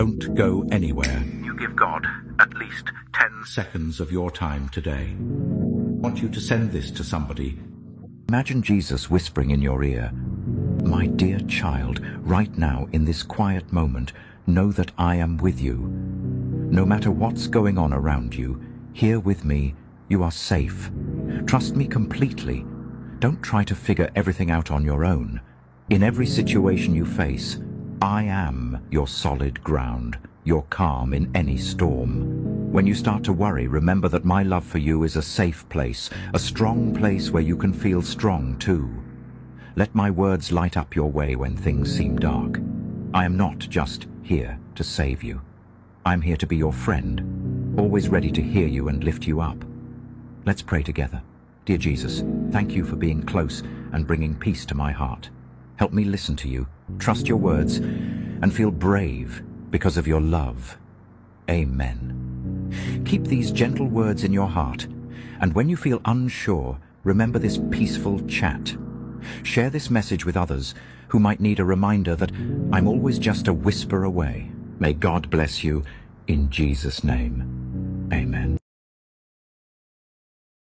Don't go anywhere. You give God at least ten Seconds of your time today. I want you to send this to somebody. Imagine Jesus whispering in your ear, My dear child, right now, in this quiet moment, know that I am with you. No matter what's going on around you, here with me, you are safe. Trust me completely. Don't try to figure everything out on your own. In every situation you face, I am your solid ground, your calm in any storm. When you start to worry, remember that my love for you is a safe place, a strong place where you can feel strong too. Let my words light up your way when things seem dark. I am not just here to save you. I'm here to be your friend, always ready to hear you and lift you up. Let's pray together. Dear Jesus, thank you for being close and bringing peace to my heart. Help me listen to you, trust your words, and feel brave because of your love. Amen. Keep these gentle words in your heart, and when you feel unsure, remember this peaceful chat. Share this message with others who might need a reminder that I'm always just a whisper away. May God bless you in Jesus' name. Amen.